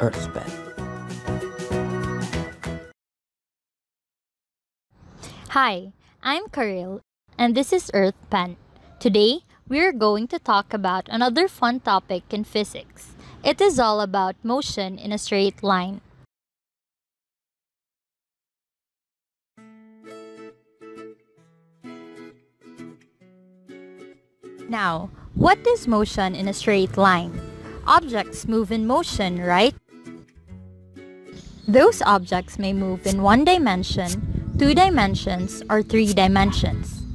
Earthpen. Hi, I'm Karil, and this is Earthpen. Today, we're going to talk about another fun topic in physics. It is all about motion in a straight line. Now, what is motion in a straight line? Objects move in motion, right? Those objects may move in one dimension, two dimensions, or three dimensions.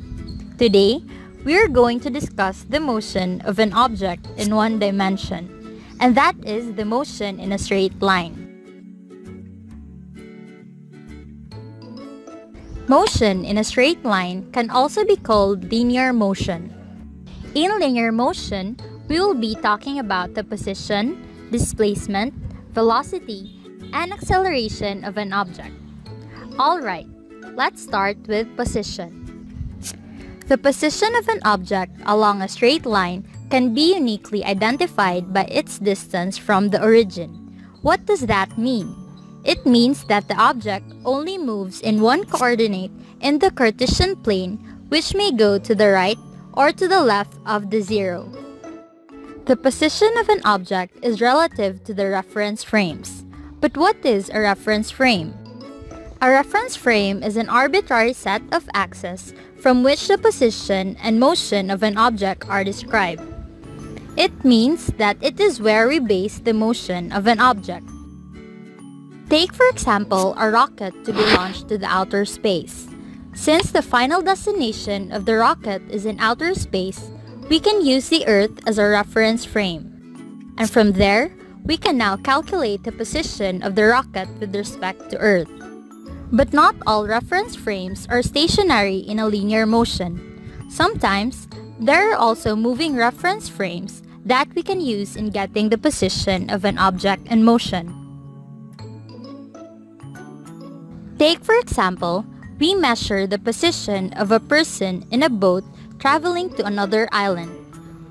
Today, we are going to discuss the motion of an object in one dimension, and that is the motion in a straight line. Motion in a straight line can also be called linear motion. In linear motion, we will be talking about the position, displacement, velocity, and acceleration of an object. Alright, let's start with position. The position of an object along a straight line can be uniquely identified by its distance from the origin. What does that mean? It means that the object only moves in one coordinate in the Cartesian plane which may go to the right or to the left of the zero. The position of an object is relative to the reference frames. But what is a reference frame? A reference frame is an arbitrary set of axes from which the position and motion of an object are described. It means that it is where we base the motion of an object. Take for example a rocket to be launched to the outer space. Since the final destination of the rocket is in outer space, we can use the Earth as a reference frame. And from there, we can now calculate the position of the rocket with respect to Earth. But not all reference frames are stationary in a linear motion. Sometimes, there are also moving reference frames that we can use in getting the position of an object in motion. Take for example, we measure the position of a person in a boat traveling to another island.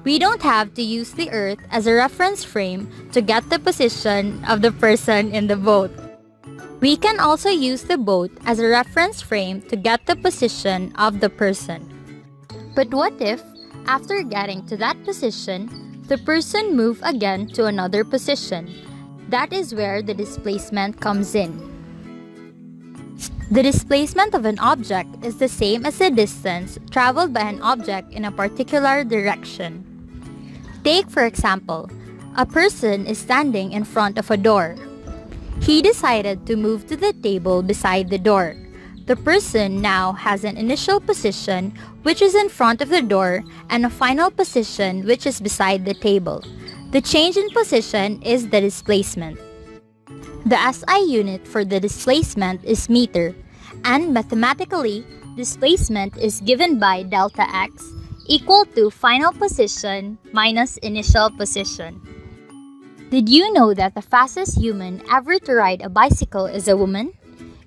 We don't have to use the Earth as a reference frame to get the position of the person in the boat. We can also use the boat as a reference frame to get the position of the person. But what if, after getting to that position, the person move again to another position? That is where the displacement comes in. The displacement of an object is the same as the distance traveled by an object in a particular direction. Take for example, a person is standing in front of a door. He decided to move to the table beside the door. The person now has an initial position which is in front of the door and a final position which is beside the table. The change in position is the displacement. The SI unit for the displacement is meter, and mathematically, displacement is given by delta x equal to final position minus initial position. Did you know that the fastest human ever to ride a bicycle is a woman?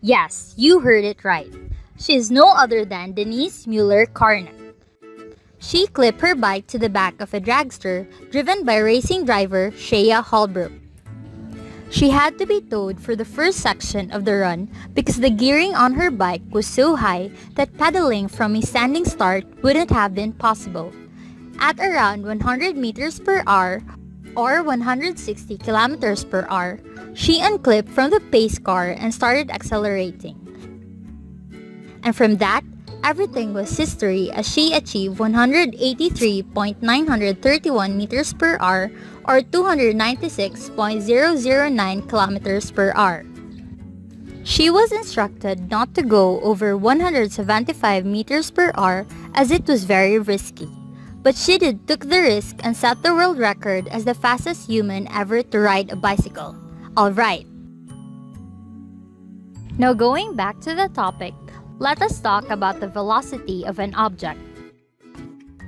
Yes, you heard it right. She is no other than Denise Mueller Korenek. She clipped her bike to the back of a dragster driven by racing driver Shea Holbrook. She had to be towed for the first section of the run because the gearing on her bike was so high that pedaling from a standing start wouldn't have been possible. At around 100 meters per hour or 160 kilometers per hour, she unclipped from the pace car and started accelerating. And from that, everything was history as she achieved 183.931 meters per hour or 296.009 kilometers per hour. She was instructed not to go over 175 meters per hour as it was very risky. But she did took the risk and set the world record as the fastest human ever to ride a bicycle. Alright. Now going back to the topic, let us talk about the velocity of an object.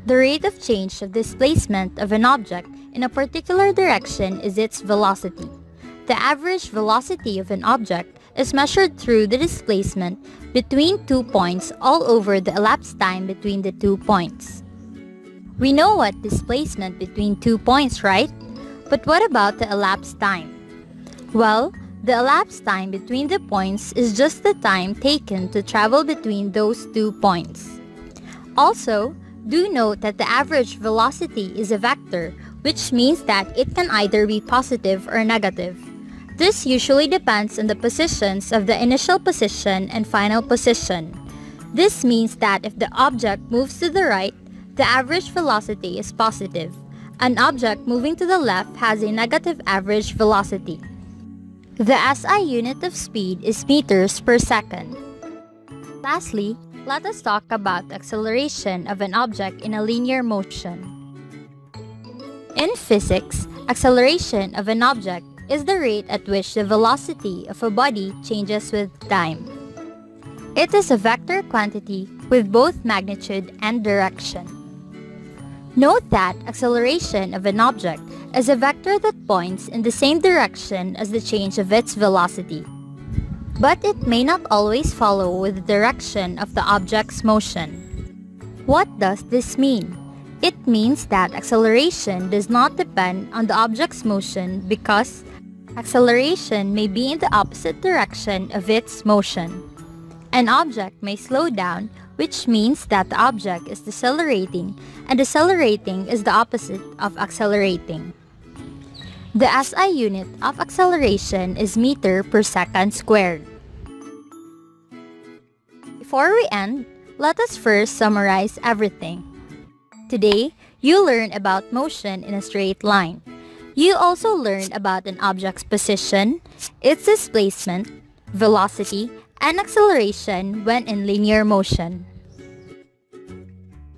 The rate of change of displacement of an object in a particular direction is its velocity. The average velocity of an object is measured through the displacement between two points all over the elapsed time between the two points. We know what displacement between two points, right? But what about the elapsed time? Well, the elapsed time between the points is just the time taken to travel between those two points. Also, do note that the average velocity is a vector, which means that it can either be positive or negative. This usually depends on the positions of the initial position and final position. This means that if the object moves to the right, the average velocity is positive. An object moving to the left has a negative average velocity. The SI unit of speed is meters per second. Lastly, let us talk about acceleration of an object in a linear motion. In physics, acceleration of an object is the rate at which the velocity of a body changes with time. It is a vector quantity with both magnitude and direction. Note that acceleration of an object is a vector that points in the same direction as the change of its velocity. But it may not always follow with the direction of the object's motion. What does this mean? It means that acceleration does not depend on the object's motion because acceleration may be in the opposite direction of its motion. An object may slow down which means that the object is decelerating and decelerating is the opposite of accelerating. The SI unit of acceleration is meter per second squared. Before we end, let us first summarize everything. Today, you learned about motion in a straight line. You also learned about an object's position, its displacement, velocity, and acceleration when in linear motion.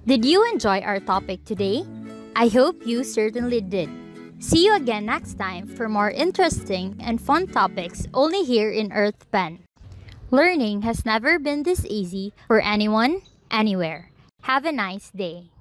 Did you enjoy our topic today? I hope you certainly did. See you again next time for more interesting and fun topics only here in Earth Pen. Learning has never been this easy for anyone, anywhere. Have a nice day.